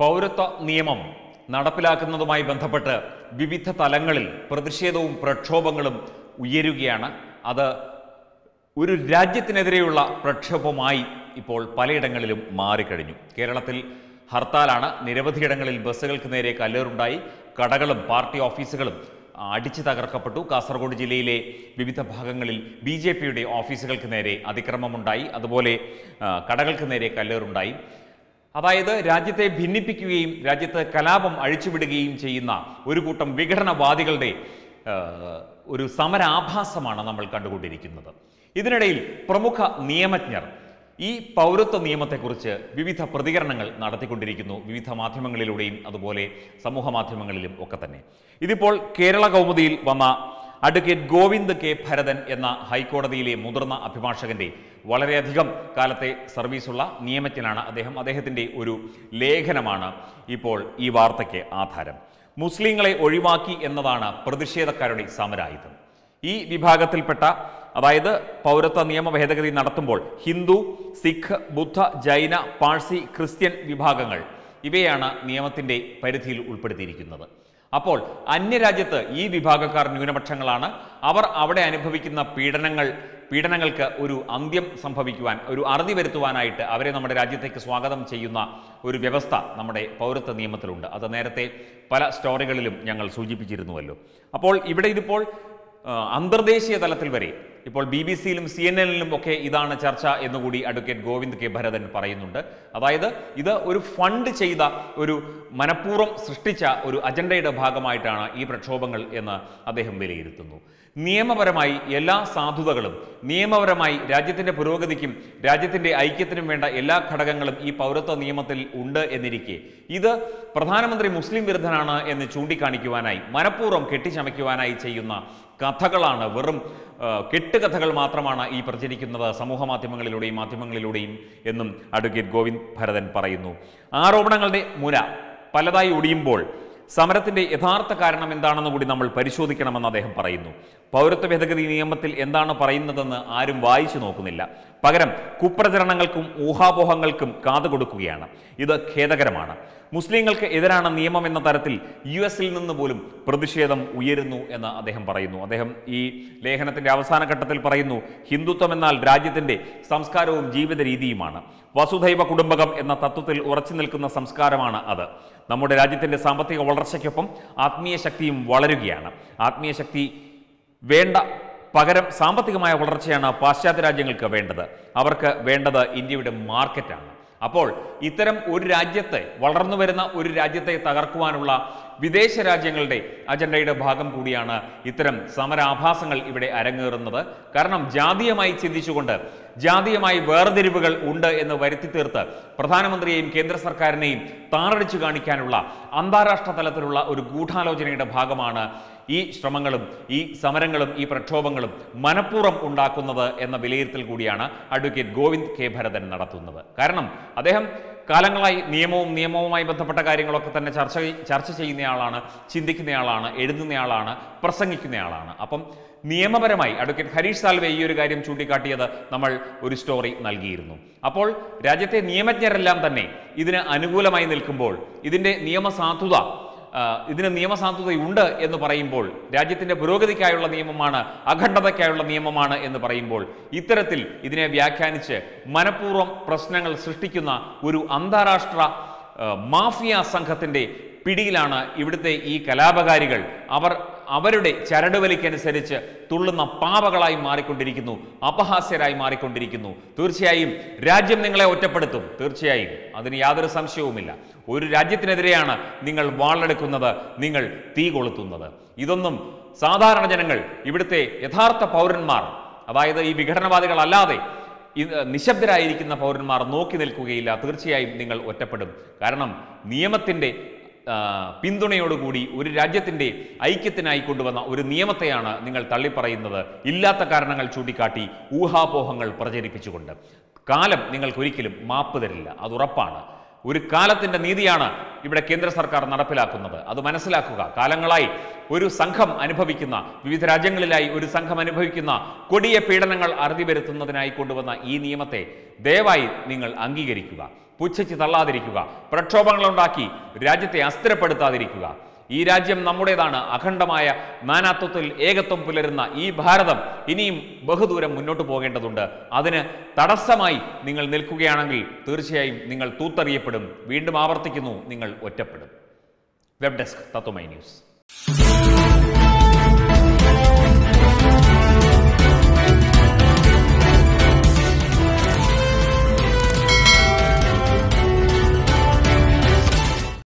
പൗരത്വ നിയമം നടപ്പിലാക്കുന്നതുമായി ബന്ധപ്പെട്ട് വിവിധ തലങ്ങളിൽ പ്രതിഷേധവും പ്രക്ഷോഭങ്ങളും ഉയരുകയാണ്. അത് ഒരു രാജ്യത്തിനെതിരെയുള്ള പ്രക്ഷോഭമായി ഇപ്പോൾ പലയിടങ്ങളിലും മാറിക്കഴിഞ്ഞു. കേരളത്തിൽ ഹർത്താലാണ് നിരവധിയിടങ്ങളിൽ ബസ്സുകൾക്ക് നേരെ കല്ലേറുണ്ടായി. കടകളും പാർട്ടി ഓഫീസുകളും അടിച്ചു തകർക്കപ്പെട്ടു. കാസർഗോഡ് ജില്ലയിലെ വിവിധ ഭാഗങ്ങളിൽ ബി ജെ പിയുടെ ഓഫീസുകൾക്ക് നേരെ അതിക്രമമുണ്ടായി. അതുപോലെ കടകൾക്ക് നേരെ കല്ലേറുണ്ടായി. അതായത് രാജ്യത്തെ ഭിന്നിപ്പിക്കുകയും രാജ്യത്ത് കലാപം അഴിച്ചുവിടുകയും ചെയ്യുന്ന ഒരു കൂട്ടം വിഘടനവാദികളുടെ ഒരു സമരാഭാസമാണ് നമ്മൾ കണ്ടുകൊണ്ടിരിക്കുന്നത്. ഇതിനിടയിൽ പ്രമുഖ നിയമജ്ഞർ ഈ പൗരത്വ നിയമത്തെക്കുറിച്ച് വിവിധ പ്രതികരണങ്ങൾ നടത്തിക്കൊണ്ടിരിക്കുന്നു. വിവിധ മാധ്യമങ്ങളിലൂടെയും അതുപോലെ സമൂഹ മാധ്യമങ്ങളിലും ഒക്കെ തന്നെ. ഇതിപ്പോൾ കേരള കൗമുദിയിൽ വന്ന അഡ്വക്കേറ്റ് ഗോവിന്ദ് കെ ഭരതൻ എന്ന ഹൈക്കോടതിയിലെ മുതിർന്ന അഭിഭാഷകന്റെ വളരെയധികം കാലത്തെ സർവീസുള്ള നിയമജ്ഞനാണ് അദ്ദേഹം. അദ്ദേഹത്തിന്റെ ഒരു ലേഖനമാണ് ഇപ്പോൾ ഈ വാർത്തയ്ക്ക് ആധാരം. മുസ്ലിങ്ങളെ ഒഴിവാക്കി എന്നതാണ് പ്രതിഷേധക്കാരുടെ സമരായുധം. ഈ വിഭാഗത്തിൽപ്പെട്ട അതായത് പൗരത്വ നിയമ ഭേദഗതി നടത്തുമ്പോൾ ഹിന്ദു സിഖ് ബുദ്ധ ജൈന പാഴ്സി ക്രിസ്ത്യൻ വിഭാഗങ്ങൾ ഇവയാണ് നിയമത്തിന്റെ പരിധിയിൽ ഉൾപ്പെടുത്തിയിരിക്കുന്നത്. അപ്പോൾ അന്യരാജ്യത്ത് ഈ വിഭാഗക്കാർ ന്യൂനപക്ഷങ്ങളാണ്. അവർ അവിടെ അനുഭവിക്കുന്ന പീഡനങ്ങൾ പീഡനങ്ങൾക്ക് ഒരു അന്ത്യം സംഭവിക്കുവാൻ ഒരു അറുതി വരുത്തുവാനായിട്ട് അവരെ നമ്മുടെ രാജ്യത്തേക്ക് സ്വാഗതം ചെയ്യുന്ന ഒരു വ്യവസ്ഥ നമ്മുടെ പൗരത്വ നിയമത്തിലുണ്ട്. അത് നേരത്തെ പല സ്റ്റോറികളിലും ഞങ്ങൾ സൂചിപ്പിച്ചിരുന്നുവല്ലോ. അപ്പോൾ ഇവിടെ ഇതിപ്പോൾ അന്തർദേശീയ തലത്തിൽ വരെ ഇപ്പോൾ ബി ബി സിയിലും സി എൻ എന്നിലും ഒക്കെ ഇതാണ് ചർച്ച എന്നുകൂടി അഡ്വക്കേറ്റ് ഗോവിന്ദ് കെ ഭരതൻ പറയുന്നുണ്ട്. അതായത് ഇത് ഒരു ഫണ്ട് ചെയ്ത ഒരു മനഃപൂർവം സൃഷ്ടിച്ച ഒരു അജണ്ടയുടെ ഭാഗമായിട്ടാണ് ഈ പ്രക്ഷോഭങ്ങൾ എന്ന് അദ്ദേഹം വിലയിരുത്തുന്നു. നിയമപരമായി എല്ലാ സാധുതകളും നിയമപരമായി രാജ്യത്തിന്റെ പുരോഗതിക്കും രാജ്യത്തിന്റെ ഐക്യത്തിനും വേണ്ട എല്ലാ ഘടകങ്ങളും ഈ പൗരത്വ നിയമത്തിൽ ഉണ്ട് എന്നിരിക്കെ ഇത് പ്രധാനമന്ത്രി മുസ്ലിം വിരുദ്ധനാണ് എന്ന് ചൂണ്ടിക്കാണിക്കുവാനായി മനഃപൂർവം കെട്ടിച്ചമയ്ക്കുവാനായി ചെയ്യുന്ന കഥകളാണ്. വെറും കെട്ടുകഥകൾ മാത്രമാണ് ഈ പ്രചരിക്കുന്നത് സമൂഹ മാധ്യമങ്ങളിലൂടെയും മാധ്യമങ്ങളിലൂടെയും എന്നും അഡ്വക്കേറ്റ് ഗോവിന്ദ് ഭരതൻ പറയുന്നു. ആരോപണങ്ങളുടെ മുര പലതായി ഒടിയുമ്പോൾ സമരത്തിന്റെ യഥാർത്ഥ കാരണം എന്താണെന്ന് കൂടി നമ്മൾ പരിശോധിക്കണമെന്ന് അദ്ദേഹം പറയുന്നു. പൗരത്വ ഭേദഗതി നിയമത്തിൽ എന്താണ് പറയുന്നതെന്ന് ആരും വായിച്ചു നോക്കുന്നില്ല. പകരം കുപ്രചരണങ്ങൾക്കും ഊഹാപോഹങ്ങൾക്കും കാതു കൊടുക്കുകയാണ്. ഇത് ഖേദകരമാണ്. മുസ്ലിങ്ങൾക്ക് എതിരാണ് നിയമം എന്ന തരത്തിൽ യു എസിൽ നിന്ന് പോലും പ്രതിഷേധം ഉയരുന്നു എന്ന് അദ്ദേഹം പറയുന്നു. അദ്ദേഹം ഈ ലേഖനത്തിന്റെ അവസാന ഘട്ടത്തിൽ പറയുന്നു ഹിന്ദുത്വം എന്നാൽ രാജ്യത്തിന്റെ സംസ്കാരവും ജീവിത രീതിയുമാണ് വസുധൈവ കുടുംബകം എന്ന തത്വത്തിൽ ഉറച്ചു നിൽക്കുന്ന സംസ്കാരമാണ് അത്. നമ്മുടെ രാജ്യത്തിന്റെ സാമ്പത്തിക വളർച്ചയ്ക്കൊപ്പം ആത്മീയ ശക്തിയും വളരുകയാണ്. ആത്മീയ ശക്തി വേണ്ട പകരം സാമ്പത്തികമായ വളർച്ചയാണ് പാശ്ചാത്യ രാജ്യങ്ങൾക്ക് വേണ്ടത്. അവർക്ക് വേണ്ടത് ഇന്ത്യയുടെ മാർക്കറ്റാണ് അപ്പോൾ ഇത്തരം ഒരു രാജ്യത്തെ വളർന്നു വരുന്ന ഒരു രാജ്യത്തെ തകർക്കുവാനുള്ള വിദേശ രാജ്യങ്ങളുടെ അജണ്ടയുടെ ഭാഗം കൂടിയാണ് ഇത്തരം സമരാഭാസങ്ങൾ ഇവിടെ അരങ്ങേറുന്നത്. കാരണം ജാതീയമായി ചിന്തിച്ചുകൊണ്ട് ജാതീയമായി വേർതിരിവുകൾ ഉണ്ട് എന്ന് വരുത്തി തീർത്ത് പ്രധാനമന്ത്രിയെയും കേന്ദ്ര സർക്കാരിനെയും താറടിച്ചു കാണിക്കാനുള്ള അന്താരാഷ്ട്ര തലത്തിലുള്ള ഒരു ഗൂഢാലോചനയുടെ ഭാഗമാണ് ഈ ശ്രമങ്ങളും ഈ സമരങ്ങളും ഈ പ്രക്ഷോഭങ്ങളും മനഃപൂർവം ഉണ്ടാക്കുന്നത് എന്ന വിലയിരുത്തൽ കൂടിയാണ് അഡ്വക്കേറ്റ് ഗോവിന്ദ് കെ. ഭരതൻ നടത്തുന്നത്. കാരണം അദ്ദേഹം കാലങ്ങളായി നിയമവും നിയമവുമായി ബന്ധപ്പെട്ട കാര്യങ്ങളൊക്കെ തന്നെ ചർച്ച ചർച്ച ചെയ്യുന്നയാളാണ് ചിന്തിക്കുന്നയാളാണ് എഴുതുന്നയാളാണ് പ്രസംഗിക്കുന്നയാളാണ്. അപ്പം നിയമപരമായി അഡ്വക്കേറ്റ് ഹരീഷ് സാൽവെ ഈ ഒരു കാര്യം ചൂണ്ടിക്കാട്ടിയത് നമ്മൾ ഒരു സ്റ്റോറി നൽകിയിരുന്നു. അപ്പോൾ രാജ്യത്തെ നിയമജ്ഞരെല്ലാം തന്നെ ഇതിന് അനുകൂലമായി നിൽക്കുമ്പോൾ ഇതിന്റെ നിയമസാധുത ഇതിന് നിയമസാധുതയുണ്ട് എന്ന് പറയുമ്പോൾ രാജ്യത്തിന്റെ പുരോഗതിക്കായുള്ള നിയമമാണ് അഖണ്ഡതയ്ക്കായുള്ള നിയമമാണ് എന്ന് പറയുമ്പോൾ ഇത്തരത്തിൽ ഇതിനെ വ്യാഖ്യാനിച്ച് മനഃപൂർവം പ്രശ്നങ്ങൾ സൃഷ്ടിക്കുന്ന ഒരു അന്താരാഷ്ട്ര മാഫിയ സംഘത്തിന്റെ പിടിയിലാണ് ഇവിടുത്തെ ഈ കലാപകാരികൾ. അവർ അവരുടെ ചരടുവലിക്കനുസരിച്ച് തുള്ളുന്ന പാവകളായി മാറിക്കൊണ്ടിരിക്കുന്നു അപഹാസ്യരായി മാറിക്കൊണ്ടിരിക്കുന്നു. തീർച്ചയായും രാജ്യം നിങ്ങളെ ഒറ്റപ്പെടുത്തും. തീർച്ചയായും. അതിന് യാതൊരു സംശയവുമില്ല. ഒരു രാജ്യത്തിനെതിരെയാണ് നിങ്ങൾ വാളെടുക്കുന്നത് നിങ്ങൾ തീ കൊളുത്തുന്നത്. ഇതൊന്നും സാധാരണ ജനങ്ങൾ ഇവിടുത്തെ യഥാർത്ഥ പൗരന്മാർ അതായത് ഈ വിഘടനവാദികളല്ലാതെ നിശബ്ദരായിരിക്കുന്ന പൗരന്മാർ നോക്കി നിൽക്കുകയില്ല. തീർച്ചയായും നിങ്ങൾ ഒറ്റപ്പെടും. കാരണം നിയമത്തിന്റെ പിന്തുണയോടുകൂടി ഒരു രാജ്യത്തിന്റെ ഐക്യത്തിനായി കൊണ്ടുവന്ന ഒരു നിയമത്തെയാണ് നിങ്ങൾ തള്ളിപ്പറയുന്നത്. ഇല്ലാത്ത കാരണങ്ങൾ ചൂണ്ടിക്കാട്ടി ഊഹാപോഹങ്ങൾ പ്രചരിപ്പിച്ചുകൊണ്ട്. കാലം നിങ്ങൾക്കൊരിക്കലും മാപ്പ് തരില്ല. അത് ഉറപ്പാണ്. ഒരു കാലത്തിന്റെ നീതിയാണ് ഇവിടെ കേന്ദ്ര സർക്കാർ നടപ്പിലാക്കുന്നത്. അത് മനസ്സിലാക്കുക. കാലങ്ങളായി ഒരു സംഘം അനുഭവിക്കുന്ന വിവിധ രാജ്യങ്ങളിലായി ഒരു സംഘം അനുഭവിക്കുന്ന കൊടിയ പീഡനങ്ങൾ അറുതി വരുത്തുന്നതിനായി കൊണ്ടുവന്ന ഈ നിയമത്തെ ദയവായി നിങ്ങൾ അംഗീകരിക്കുക. പുച്ഛിച്ച് തള്ളാതിരിക്കുക പ്രക്ഷോഭങ്ങളുണ്ടാക്കി രാജ്യത്തെ അസ്ഥിരപ്പെടുത്താതിരിക്കുക. ഈ രാജ്യം നമ്മുടേതാണ്. അഖണ്ഡമായ നാനാത്വത്തിൽ ഏകത്വം പുലരുന്ന ഈ ഭാരതം ഇനിയും ബഹുദൂരം മുന്നോട്ട് പോകേണ്ടതുണ്ട്. അതിന് തടസ്സമായി നിങ്ങൾ നിൽക്കുകയാണെങ്കിൽ തീർച്ചയായും നിങ്ങൾ തൂത്തറിയപ്പെടും. വീണ്ടും ആവർത്തിക്കുന്നു നിങ്ങൾ ഒറ്റപ്പെടും. Web desk Tatwamayi news.